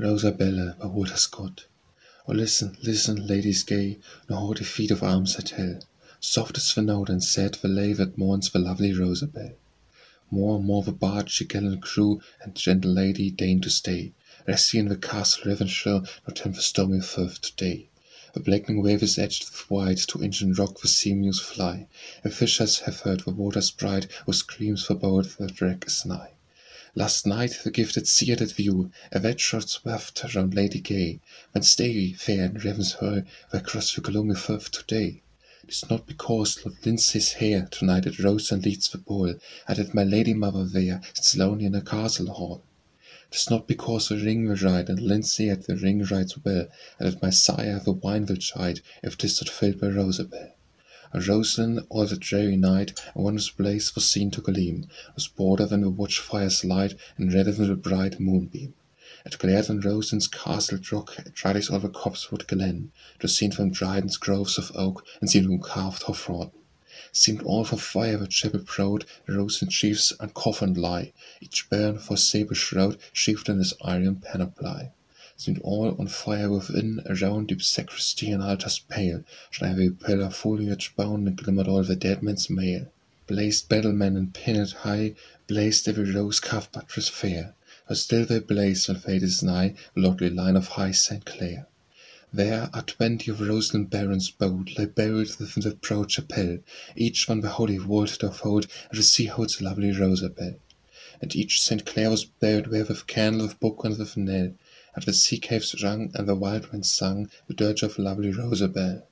Rosabella by Walter Scott. Oh listen, listen, ladies gay, no haughty feet of arms I tell, Soft is the note and sad the lay that mourns the lovely Rosabelle. More, more the barge she gallant crew and gentle lady deign to stay, Resting in the castle Revenshill, nor tempt the stormy firth today. The blackening wave is edged with white, to inch rock the sea mews fly, And fishers have heard the water's bride, who screams for the wreck is nigh. Last night the gifted seared at view, a wet shot swept round Lady Gay, When stay, fair in Ravensheuch, where cross the gloomy firth today. 'Tis not because Lord Lindesay's hair tonight at Roslin leads the ball, And that my lady mother there sits lonely in her castle hall. 'Tis not because the ring will ride, and Lindsay at the ring rides well, And that my sire the wine will chide, if if 'tis not filled by Rosabelle. A Roslin all that dreary night, and wondrous blaze was seen to gleam, Was broader than the watch fire's light, and redder than the bright moonbeam. It glared on Roslin's castled rock, it the copsewood glen, To seen from Dryden's groves of oak, and seen from carved Hawthorne. Seemed all for fire the chapel proud, the Roslin chiefs uncoffined lie, Each bairn for sable shroud sheathed in his iron panoply. Seemed all on fire within, around deep sacristy and altars pale, Shone every pillar foliage bound, and glimmered all the dead man's mail. Blazed battlement and pinnet high, blazed every rose carved buttress fair, But still they blaze when fate is nigh, the lordly line of high St. Clair. There are twenty of Roslin barons bold, lay buried within the proud chapel, Each one the holy vault doth hold, and the sea holds lovely Rosabelle. And each St. Clair was buried where with candle, with book, and with knell, And the sea caves rung, and the wild winds sung, the dirge of lovely Rosabelle.